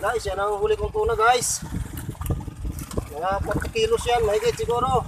Guys, yan ang huli kong tuna guys. Mga 40 kilos yan, mahigit siguro.